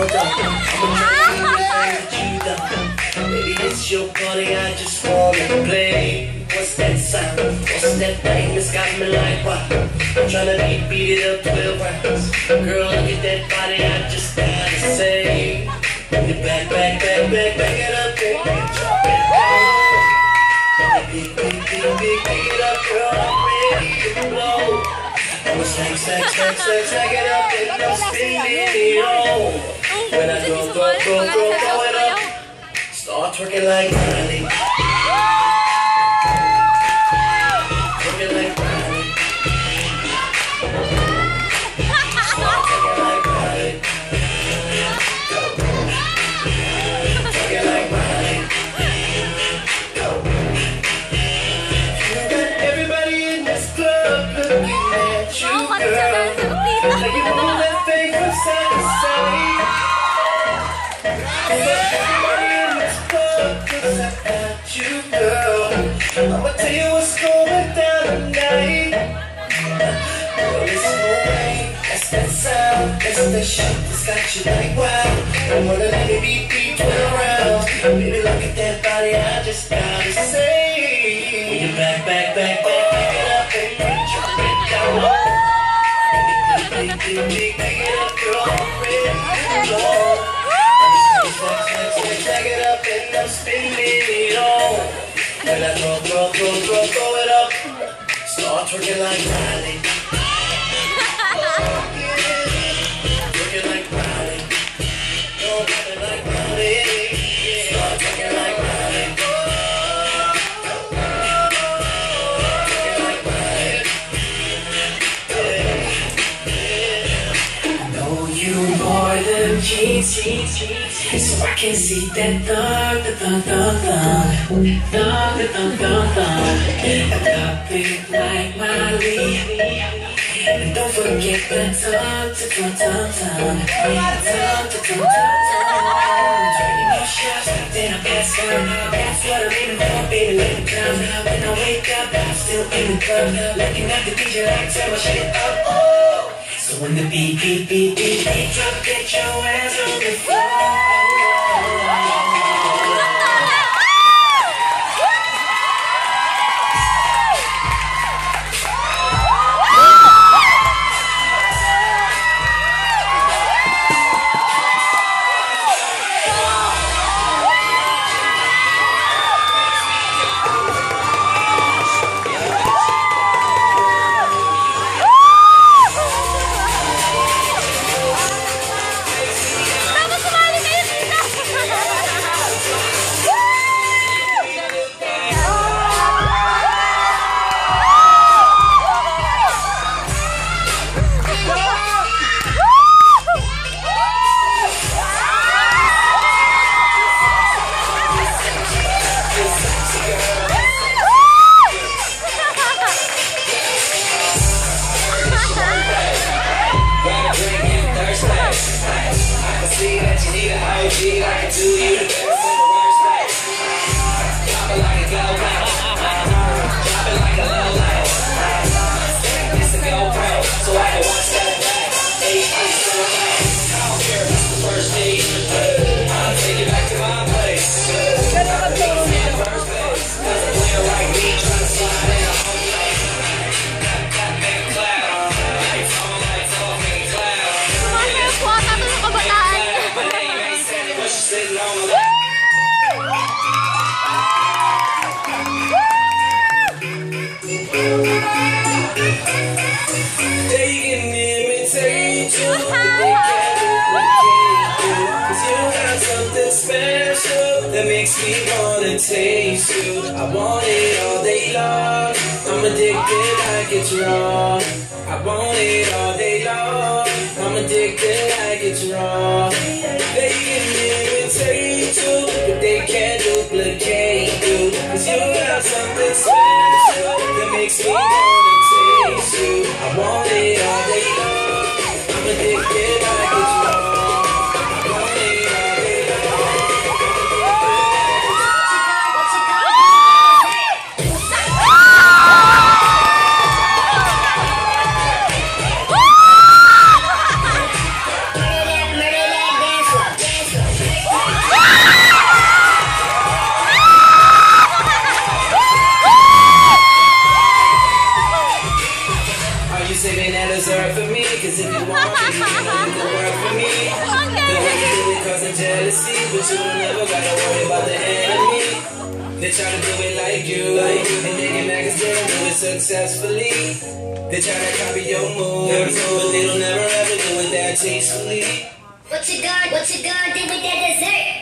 Baby, it's your party, I just wanna play. What's that sound? What's that thing that's got me like wow? I'm tryna beat, beat it up 12 rounds. Girl, look at that body, I just gotta say. It back, back, back, back, back it up, back, back, drop it. Big, big, big, big, big it up, girl, I'm ready to blow. I'ma stack, stack, stack, stack, stack it up and I'm spinning it all. When I go, go, go, go, go it up, start twerking like Miley. Twerking like Miley. Start twerking like Miley. Twerking like Miley. You got everybody in this club looking at you, oh, girl. Like you move that thing from side to side. I'ma tell you what's going down tonight. Girl, it's no way. That's that sound. That's that shit that's got you like wow. I wanna let me beat beat around. Baby, look at that body. I just gotta say. I'm spinning it all. When I throw, throw, throw, throw, it up, start twerking like Miley. Like like know you more than cheats, so I can see that thug, the thug, thug, thug, thug, the thug, thug, thug, thug big like Miley. And don't forget the tongue, to tongue, tongue, tongue, tongue, to tongue, tongue, tongue. Your shots, then I pass out. That's what I'm aiming for, baby. Let me come. When I wake up, I'm still in the club, looking at the DJ like turn my shit up. Oh. So when the beat, beat, beat, beat, beat drop, get your ass on the floor. see that you need a high need I can do you the best. I'm addicted like it's wrong. I want it all day long. I'm addicted like it's wrong. They can imitate you, but they can't duplicate you. 'Cause you got something special that makes me wanna taste you. I want it all day long. I'm addicted like They try to do it like you, like you, and mad cause they don't do it successfully. They try to copy your moves, but they don't never ever do it that tastefully. What you gonna, what you gonna do with that dessert?